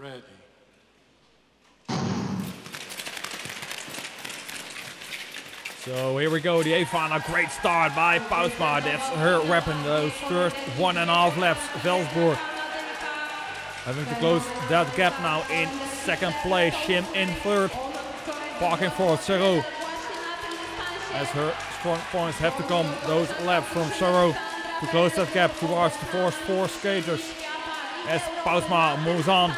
ready. So here we go, the A final, great start by Poutsma. That's her weapon, those first one and a half laps, Velzeboer. Having to close that gap now in second place, Shim in third, parking fourth, Cero. As her strong points have to come, those laps from Cero to close that gap towards the first four skaters. As Poutsma moves on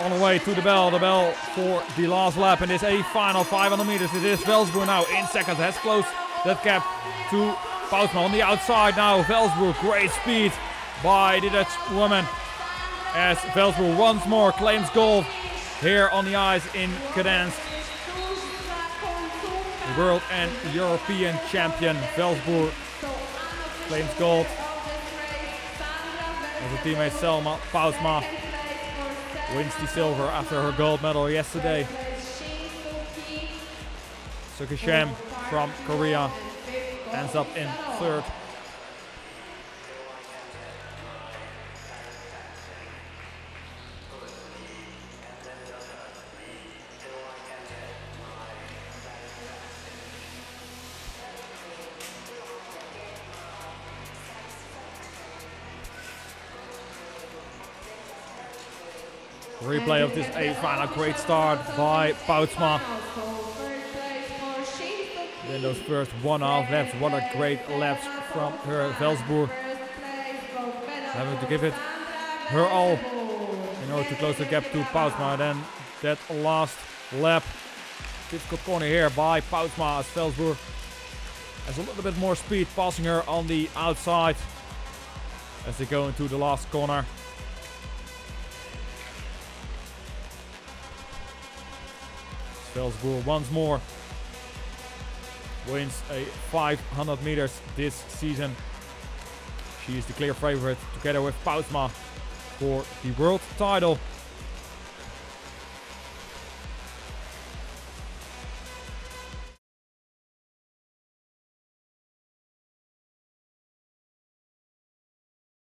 on the way to the bell. The bell for the last lap in this A final 500 meters. It is Velzeboer now in second. Has closed that gap to Poutsma on the outside now. Velzeboer, great speed by the Dutch woman. As Velzeboer once more claims gold here on the ice in Gdansk. World and European champion Velzeboer claims gold. As her teammate Selma Poutsma wins the silver after her gold medal yesterday. Suk-hee Shim from Korea ends up in third. Replay of this A final. Great start by Poutsma. Then those first one half laps. What a great laps from her Velzeboer. Having to give it her all in order to close the gap to Poutsma. Then that last lap. Difficult corner here by Poutsma as Velzeboer has a little bit more speed passing her on the outside as they go into the last corner. Velzeboer once more wins a 500 meters this season. She is the clear favorite together with Poutsma for the world title.